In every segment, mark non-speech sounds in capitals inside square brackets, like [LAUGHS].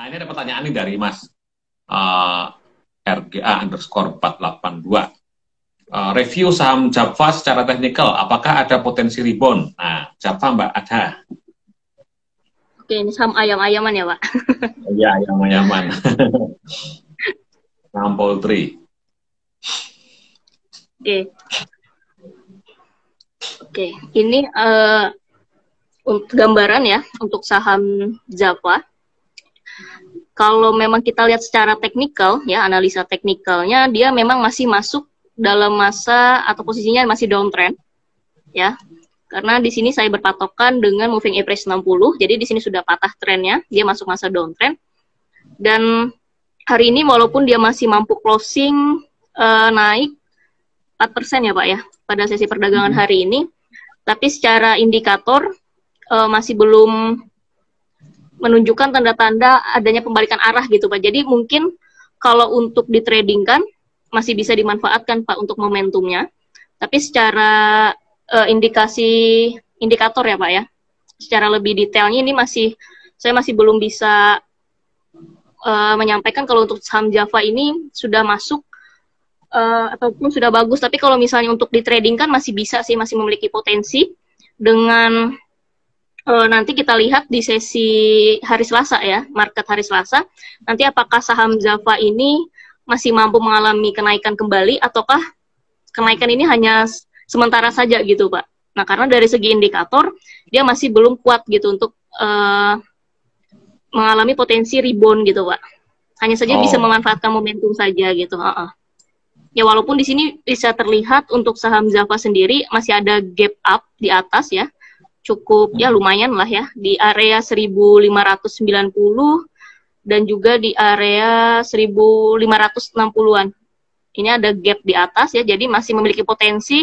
Nah ini ada pertanyaan nih dari Mas uh, RGA underscore 482. Uh, review saham Java secara teknikal, apakah ada potensi rebound? Nah, Java Mbak ada. Oke, ini saham ayam-ayaman ya Pak? Iya, ayam-ayaman. [LAUGHS] saham poultry. Oke. Oke, ini uh, gambaran ya untuk saham Java kalau memang kita lihat secara teknikal ya analisa teknikalnya dia memang masih masuk dalam masa atau posisinya masih downtrend ya karena di sini saya berpatokan dengan moving average 60 jadi di sini sudah patah trennya dia masuk masa downtrend dan hari ini walaupun dia masih mampu closing uh, naik 4% ya Pak ya pada sesi perdagangan hmm. hari ini tapi secara indikator uh, masih belum menunjukkan tanda-tanda adanya pembalikan arah gitu Pak. Jadi mungkin kalau untuk di trading kan masih bisa dimanfaatkan Pak untuk momentumnya. Tapi secara uh, indikasi indikator ya Pak ya. Secara lebih detailnya ini masih saya masih belum bisa uh, menyampaikan kalau untuk saham Java ini sudah masuk uh, ataupun sudah bagus. Tapi kalau misalnya untuk di trading kan masih bisa sih masih memiliki potensi dengan uh, nanti kita lihat di sesi hari Selasa ya, market hari Selasa. Nanti apakah saham Java ini masih mampu mengalami kenaikan kembali ataukah kenaikan ini hanya sementara saja gitu, Pak. Nah, karena dari segi indikator dia masih belum kuat gitu untuk uh, mengalami potensi rebound gitu, Pak. Hanya saja oh. bisa memanfaatkan momentum saja gitu. Uh -uh. Ya walaupun di sini bisa terlihat untuk saham Java sendiri masih ada gap up di atas ya cukup. Ya lumayan lah ya. Di area 1590 dan juga di area 1560-an. Ini ada gap di atas ya, jadi masih memiliki potensi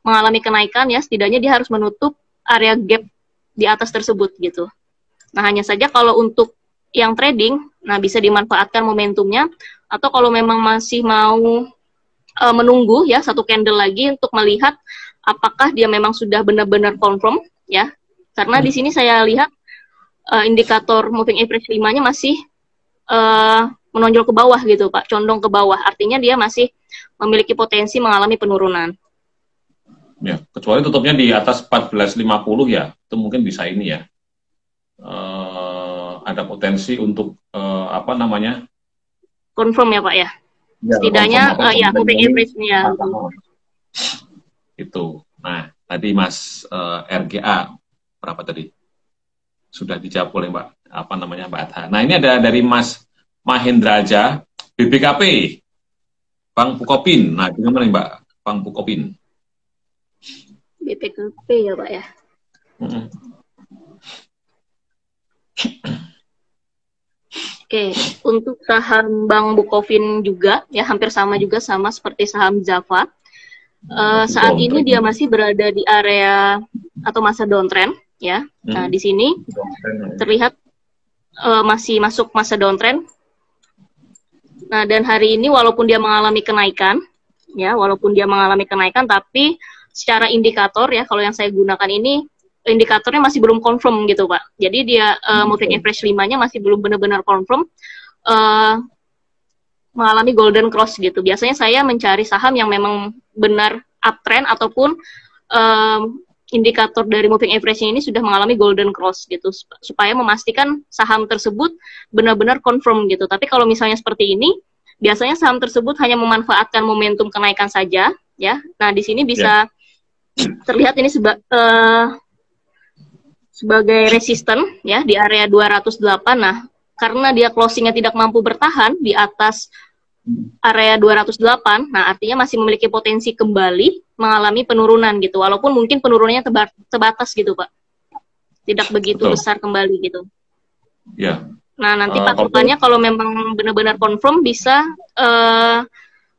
mengalami kenaikan ya, setidaknya dia harus menutup area gap di atas tersebut gitu. Nah, hanya saja kalau untuk yang trading, nah bisa dimanfaatkan momentumnya. Atau kalau memang masih mau uh, menunggu ya satu candle lagi untuk melihat apakah dia memang sudah benar-benar confirm ya. Karena hmm. di sini saya lihat uh, indikator moving average 5-nya masih uh, menonjol ke bawah gitu, Pak, condong ke bawah. Artinya dia masih memiliki potensi mengalami penurunan. Ya, kecuali tutupnya di atas 1450 ya, itu mungkin bisa ini ya. Uh, ada potensi untuk uh, apa namanya? Confirm ya, Pak ya. ya Setidaknya uh, ya moving average-nya. Itu. Nah, tadi Mas uh, eh, RGA berapa tadi? Sudah dijawab oleh Mbak apa namanya Mbak Adha. Nah ini ada dari Mas Mahendraja BBKP Bang Pukopin. Nah gimana nih Mbak Bang Pukopin? BPKP ya Pak ya. Oke, untuk saham Bang Bukopin juga ya hampir sama juga sama seperti saham Java uh, saat ini dia masih berada di area atau masa downtrend ya. Hmm. Nah, di sini terlihat uh, masih masuk masa downtrend. Nah, dan hari ini walaupun dia mengalami kenaikan ya, walaupun dia mengalami kenaikan tapi secara indikator ya kalau yang saya gunakan ini indikatornya masih belum confirm gitu, Pak. Jadi dia uh, moving average 5-nya masih belum benar-benar confirm. Uh, mengalami golden cross gitu. Biasanya saya mencari saham yang memang benar uptrend ataupun um, indikator dari moving average ini sudah mengalami golden cross gitu supaya memastikan saham tersebut benar-benar confirm gitu. Tapi kalau misalnya seperti ini, biasanya saham tersebut hanya memanfaatkan momentum kenaikan saja ya. Nah, di sini bisa yeah. terlihat ini seba, uh, sebagai resisten ya di area 208. Nah, karena dia closingnya tidak mampu bertahan di atas area 208, nah artinya masih memiliki potensi kembali mengalami penurunan gitu, walaupun mungkin penurunannya terbatas gitu pak, tidak begitu Betul. besar kembali gitu. Ya. Nah nanti uh, patokannya kalau memang benar-benar confirm bisa uh,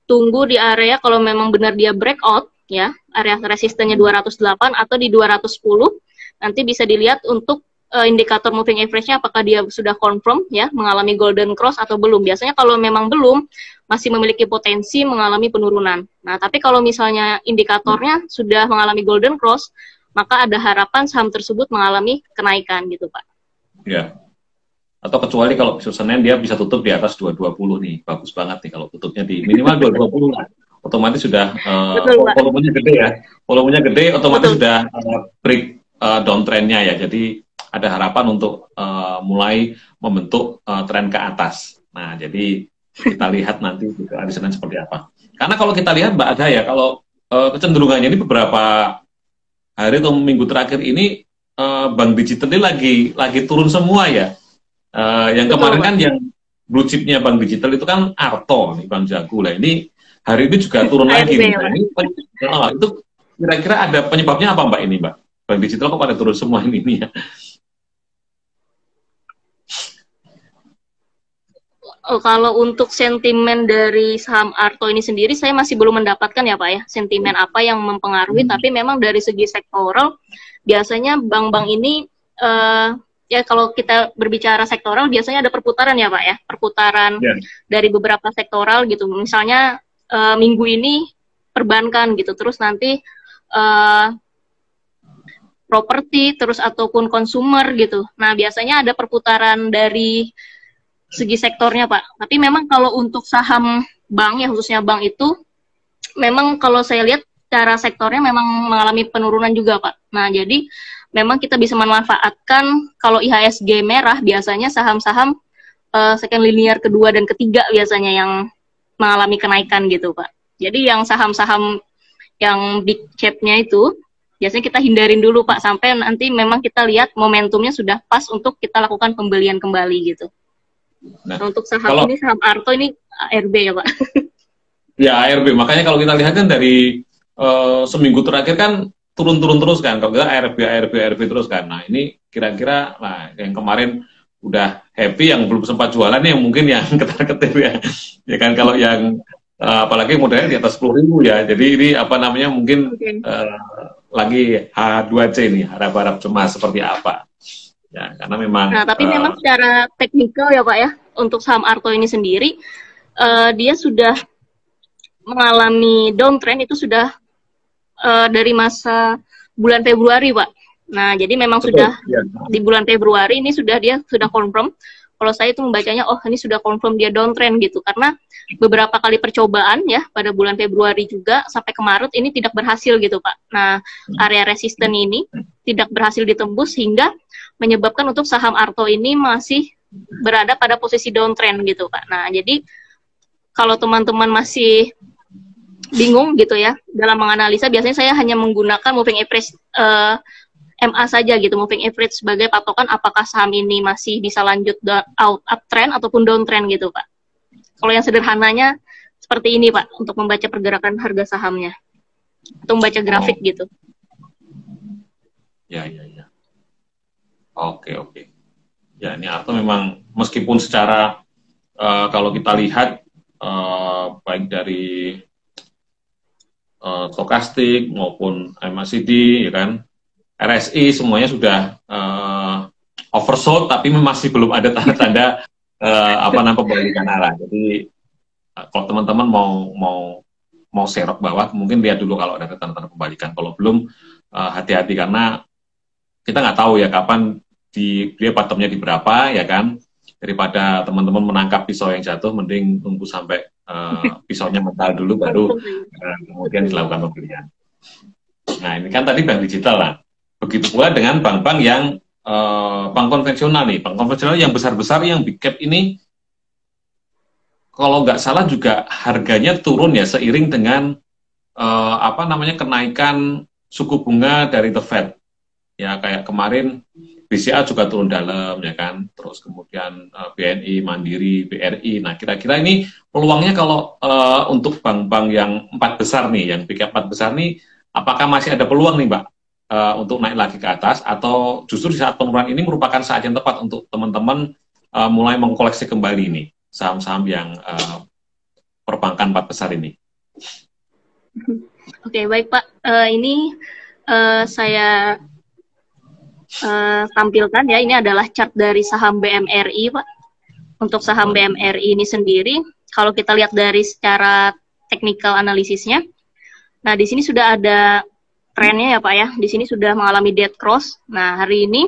tunggu di area kalau memang benar dia breakout ya, area resistennya 208 atau di 210, nanti bisa dilihat untuk uh, indikator moving average-nya apakah dia sudah confirm ya mengalami golden cross atau belum. Biasanya kalau memang belum masih memiliki potensi mengalami penurunan. Nah, tapi kalau misalnya indikatornya sudah mengalami golden cross, maka ada harapan saham tersebut mengalami kenaikan gitu, Pak. Ya. atau kecuali kalau besok Senin dia bisa tutup di atas 220 nih bagus banget nih kalau tutupnya di minimal 220 lah otomatis sudah uh, volumenya gede ya volumenya gede otomatis Betul. sudah uh, break uh, downtrendnya ya jadi ada harapan untuk uh, mulai membentuk uh, tren ke atas. Nah jadi kita lihat nanti di hari Senin seperti apa. Karena kalau kita lihat Mbak Ada ya kalau uh, kecenderungannya ini beberapa hari atau minggu terakhir ini uh, bank digital ini lagi lagi turun semua ya. Uh, yang Betul, kemarin kan yang blue chipnya bank digital itu kan Arto nih Bank Jago. Lah ini hari ini juga turun lagi. Nah, ini, oh, itu kira-kira ada penyebabnya apa Mbak ini Mbak? Bank digital kok pada turun semua ini nih ya? Oh, kalau untuk sentimen dari saham Arto ini sendiri, saya masih belum mendapatkan ya Pak ya, sentimen apa yang mempengaruhi. Hmm. Tapi memang dari segi sektoral, biasanya bank-bank ini uh, ya kalau kita berbicara sektoral biasanya ada perputaran ya Pak ya, perputaran yeah. dari beberapa sektoral gitu. Misalnya uh, minggu ini perbankan gitu, terus nanti uh, properti terus ataupun konsumer gitu. Nah, biasanya ada perputaran dari segi sektornya, Pak. Tapi memang kalau untuk saham bank ya khususnya bank itu memang kalau saya lihat cara sektornya memang mengalami penurunan juga, Pak. Nah, jadi memang kita bisa memanfaatkan kalau IHSG merah biasanya saham-saham uh, second linear kedua dan ketiga biasanya yang mengalami kenaikan gitu Pak. Jadi yang saham-saham yang big cap-nya itu biasanya kita hindarin dulu Pak sampai nanti memang kita lihat momentumnya sudah pas untuk kita lakukan pembelian kembali gitu. Nah, nah untuk saham kalau, ini saham Arto ini ARB ya Pak. [LAUGHS] Ya ARB makanya kalau kita lihat kan dari uh, seminggu terakhir kan turun-turun terus kan. Kalau kita ARB, ARB, ARB terus kan. Nah ini kira-kira nah yang kemarin udah happy yang belum sempat jualan yang mungkin yang [LAUGHS] ketar-ketir ya. Ya kan kalau yang uh, apalagi modalnya di atas sepuluh ribu ya. Jadi ini apa namanya mungkin okay. uh, eh, lagi H2C nih harap-harap cemas seperti apa. Ya karena memang. Nah tapi uh, memang secara teknikal ya Pak ya untuk saham Arto ini sendiri uh, dia sudah mengalami downtrend itu sudah uh, dari masa bulan Februari, Pak. Nah, jadi memang Betul, sudah ya. di bulan Februari ini sudah dia sudah confirm. Kalau saya itu membacanya, oh ini sudah confirm dia downtrend gitu, karena beberapa kali percobaan ya pada bulan Februari juga sampai ke Maret ini tidak berhasil gitu, Pak. Nah, area resisten ini tidak berhasil ditembus sehingga menyebabkan untuk saham Arto ini masih berada pada posisi downtrend gitu, Pak. Nah, jadi kalau teman-teman masih bingung gitu ya dalam menganalisa biasanya saya hanya menggunakan moving average uh, eh, MA saja gitu moving average sebagai patokan apakah saham ini masih bisa lanjut out uptrend ataupun downtrend gitu Pak. Kalau yang sederhananya seperti ini Pak untuk membaca pergerakan harga sahamnya atau membaca grafik oh. gitu. Ya ya ya. Oke oke. Ya ini atau memang meskipun secara uh, kalau kita lihat uh, baik dari uh, stokastik maupun MACD ya kan RSI semuanya sudah uh, oversold tapi masih belum ada tanda-tanda uh, apa namanya pembalikan arah jadi uh, kalau teman-teman mau mau mau serok bawah mungkin lihat dulu kalau ada tanda-tanda pembalikan kalau belum hati-hati uh, karena kita nggak tahu ya kapan di dia bottomnya di berapa ya kan daripada teman-teman menangkap pisau yang jatuh mending tunggu sampai uh, [LAUGHS] pisaunya mental dulu baru uh, kemudian dilakukan pembelian. Nah ini kan tadi bank digital lah. Begitu pula dengan bank-bank yang uh, bank konvensional nih, bank konvensional yang besar-besar yang big cap ini kalau nggak salah juga harganya turun ya seiring dengan uh, apa namanya kenaikan suku bunga dari The Fed. Ya kayak kemarin BCA juga turun dalam ya kan, terus kemudian eh, BNI, Mandiri, BRI. Nah kira-kira ini peluangnya kalau uh, untuk bank-bank yang empat besar nih, yang big empat besar nih, apakah masih ada peluang nih Mbak uh, untuk naik lagi ke atas atau justru di saat penurunan ini merupakan saat yang tepat untuk teman-teman uh, mulai mengkoleksi kembali nih saham-saham yang uh, perbankan empat besar ini? Oke okay, baik Pak, uh, ini uh, saya uh, tampilkan ya ini adalah chart dari saham BMRI Pak. Untuk saham BMRI ini sendiri, kalau kita lihat dari secara teknikal analisisnya, nah di sini sudah ada trennya ya Pak ya. Di sini sudah mengalami dead cross. Nah hari ini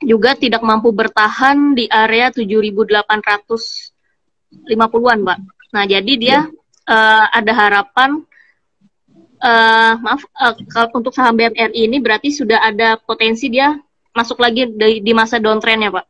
juga tidak mampu bertahan di area 7.850-an, Pak. Nah, jadi dia ya. uh, ada harapan uh, maaf uh, untuk saham BMRI ini berarti sudah ada potensi dia masuk lagi di, di masa downtrend ya, Pak.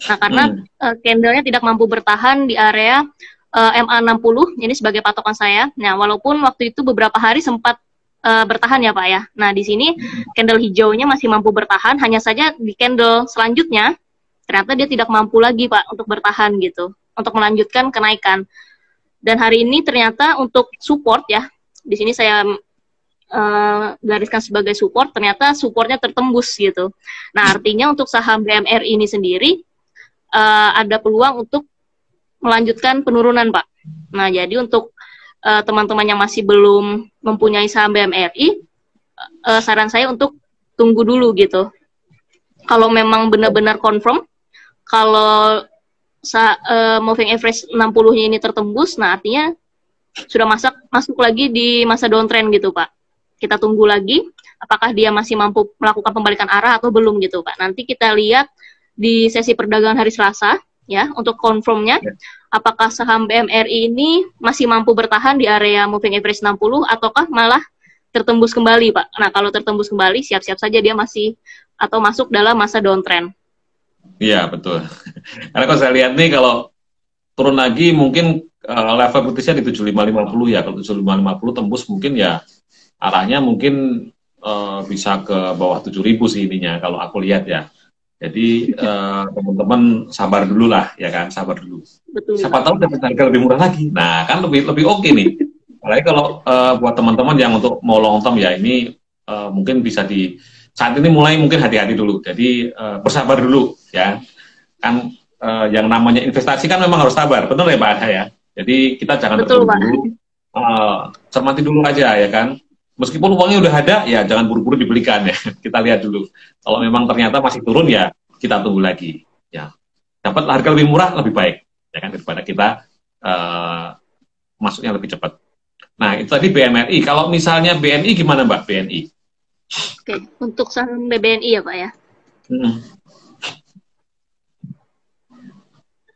Nah, karena hmm. uh, candlenya tidak mampu bertahan di area uh, MA60 ini sebagai patokan saya. Nah, walaupun waktu itu beberapa hari sempat uh, bertahan ya Pak ya. Nah di sini candle hijaunya masih mampu bertahan, hanya saja di candle selanjutnya ternyata dia tidak mampu lagi Pak untuk bertahan gitu, untuk melanjutkan kenaikan. Dan hari ini ternyata untuk support ya, di sini saya uh, gariskan sebagai support, ternyata supportnya tertembus gitu. Nah artinya untuk saham BMR ini sendiri uh, ada peluang untuk melanjutkan penurunan Pak. Nah jadi untuk uh, teman-teman yang masih belum mempunyai saham BMRI, uh, eh, saran saya untuk tunggu dulu gitu. Kalau memang benar-benar confirm, kalau uh, moving average 60-nya ini tertembus, nah artinya sudah masak masuk lagi di masa downtrend gitu Pak. Kita tunggu lagi apakah dia masih mampu melakukan pembalikan arah atau belum gitu Pak. Nanti kita lihat di sesi perdagangan hari Selasa ya untuk confirmnya. Ya apakah saham BMRI ini masih mampu bertahan di area moving average 60 ataukah malah tertembus kembali, Pak? Nah, kalau tertembus kembali, siap-siap saja dia masih atau masuk dalam masa downtrend. Iya, betul. [LAUGHS] Karena kalau saya lihat nih, kalau turun lagi mungkin uh, level kritisnya di 7550 ya. Kalau 7550 tembus mungkin ya arahnya mungkin uh, bisa ke bawah 7000 sih ininya kalau aku lihat ya. Jadi uh, teman-teman sabar dulu lah, ya kan, sabar dulu. Betul. Siapa tahu dapat harga lebih murah lagi. Nah, kan lebih lebih oke okay nih. Apalagi kalau uh, buat teman-teman yang untuk mau long term ya ini uh, mungkin bisa di saat ini mulai mungkin hati-hati dulu. Jadi uh, bersabar dulu, ya. Kan uh, yang namanya investasi kan memang harus sabar, benar ya Pak Adha ya. Jadi kita jangan terburu-buru, uh, cermati dulu aja ya kan meskipun uangnya udah ada, ya jangan buru-buru dibelikan ya. [LAUGHS] Kita lihat dulu. Kalau memang ternyata masih turun ya kita tunggu lagi. Ya, dapat harga lebih murah lebih baik, ya kan daripada kita uh, masuknya lebih cepat. Nah itu tadi BMRI. Kalau misalnya BNI gimana Mbak BNI? Oke, untuk saham BBNI ya Pak ya. Hmm.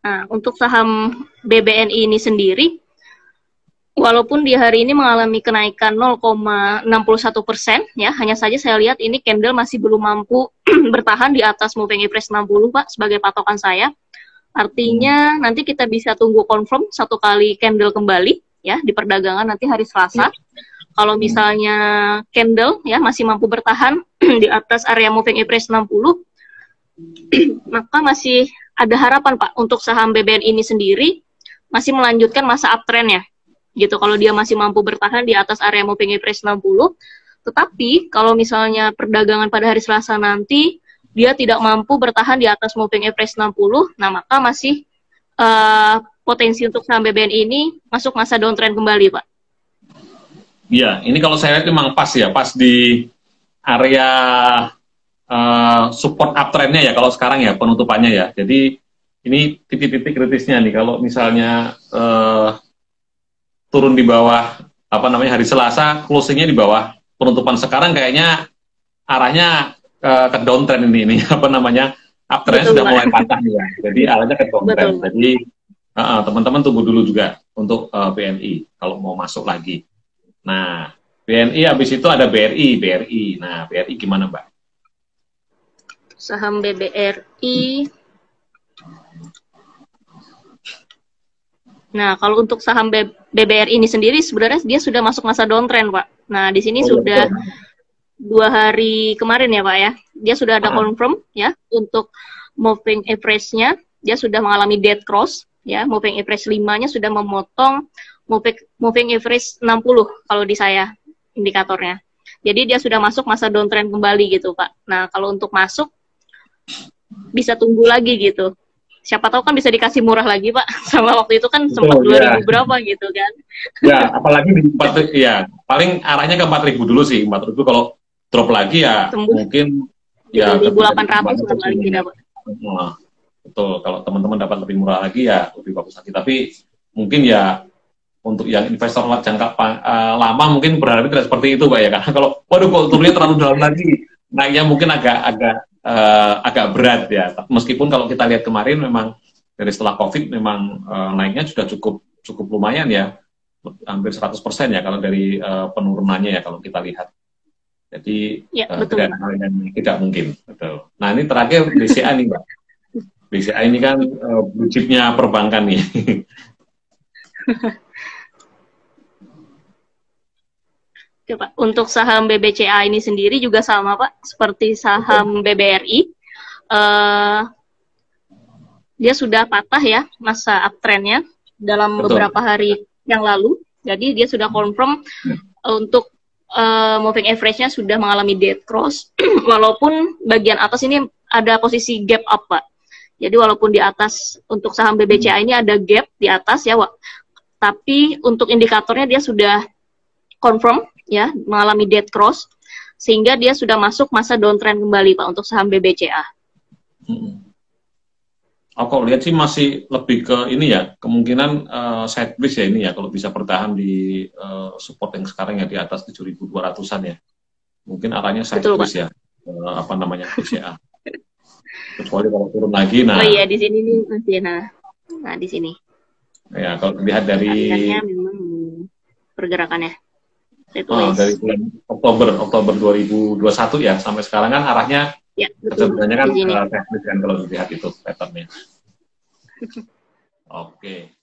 Nah, untuk saham BBNI ini sendiri, walaupun di hari ini mengalami kenaikan 0,61 persen, ya hanya saja saya lihat ini candle masih belum mampu [CLEARS THROAT] bertahan di atas moving average 60 pak sebagai patokan saya. Artinya nanti kita bisa tunggu confirm satu kali candle kembali ya di perdagangan nanti hari Selasa. Kalau misalnya candle ya masih mampu bertahan [CLEARS THROAT] di atas area moving average 60, maka masih ada harapan Pak untuk saham BBN ini sendiri masih melanjutkan masa uptrend ya gitu kalau dia masih mampu bertahan di atas area moving average 60 tetapi kalau misalnya perdagangan pada hari Selasa nanti dia tidak mampu bertahan di atas moving average 60 nah maka masih uh, potensi untuk saham BBN ini masuk masa downtrend kembali Pak. Iya, ini kalau saya lihat memang pas ya, pas di area uh, support uptrendnya ya kalau sekarang ya penutupannya ya. Jadi ini titik-titik kritisnya nih. Kalau misalnya uh, turun di bawah apa namanya hari Selasa closingnya di bawah. Penutupan sekarang kayaknya arahnya ke, ke downtrend ini ini [LAUGHS] apa namanya uptrend sudah mulai patah ya. Jadi arahnya ke downtrend. Betul. jadi uh, teman-teman tunggu dulu juga untuk uh, BNI kalau mau masuk lagi. Nah BNI habis itu ada BRI BRI nah BRI gimana mbak saham BBRI Nah, kalau untuk saham BBR ini sendiri sebenarnya dia sudah masuk masa downtrend, Pak. Nah, di sini oh, sudah betul. dua hari kemarin ya, Pak ya. Dia sudah ada ah. confirm ya untuk moving average-nya. Dia sudah mengalami dead cross ya. Moving average 5-nya sudah memotong moving, moving average 60 kalau di saya indikatornya. Jadi dia sudah masuk masa downtrend kembali gitu, Pak. Nah, kalau untuk masuk bisa tunggu lagi gitu. Siapa tahu kan bisa dikasih murah lagi pak. [LAUGHS] Sama waktu itu kan sempat dua ribu ya. berapa gitu kan. [LAUGHS] Ya apalagi di empat ya paling arahnya ke empat ribu dulu sih. Empat ribu kalau drop lagi ya Tembus. mungkin ya ribu delapan ratus lagi tidak pak nah, betul kalau teman-teman dapat lebih murah lagi ya lebih bagus lagi. Tapi mungkin ya untuk yang investor jangka uh, lama mungkin berharap tidak seperti itu pak ya. [LAUGHS] Karena kalau waduh kok turunnya terlalu dalam lagi naiknya mungkin agak agak uh, agak berat ya. Meskipun kalau kita lihat kemarin memang dari setelah COVID memang uh, naiknya sudah cukup cukup lumayan ya, hampir 100% ya kalau dari uh, penurunannya ya kalau kita lihat. Jadi ya, uh, betul, tidak, tidak mungkin. Betul. Nah ini terakhir BCA nih Mbak. BCA ini kan uh, blue perbankan nih. [LAUGHS] Oke, Pak. Untuk saham BBCA ini sendiri juga sama Pak, seperti saham BBRI. Uh, eh, dia sudah patah ya masa uptrendnya dalam Betul. beberapa hari yang lalu. Jadi dia sudah confirm hmm. untuk uh, moving average-nya sudah mengalami dead cross, [CLEARS THROAT] walaupun bagian atas ini ada posisi gap up Pak. Jadi walaupun di atas untuk saham BBCA ini ada gap di atas ya, Pak. Tapi untuk indikatornya dia sudah confirm ya mengalami dead cross sehingga dia sudah masuk masa downtrend kembali Pak untuk saham BBCA. Hmm. Aku lihat sih masih lebih ke ini ya kemungkinan uh, sideways ya ini ya kalau bisa bertahan di uh, support yang sekarang ya di atas 7.200an ya. Mungkin arahnya sideways ya uh, apa namanya BCA. Kecuali kalau turun lagi nah. Oh iya di sini nih masih nah. Nah di sini. Ya kalau lihat dari memang pergerakannya. Oh, dari bulan Oktober Oktober 2021 ya sampai sekarang kan arahnya ya, sebenarnya kan uh, teknis kan kalau dilihat itu patternnya. Oke. [LAUGHS] Okay.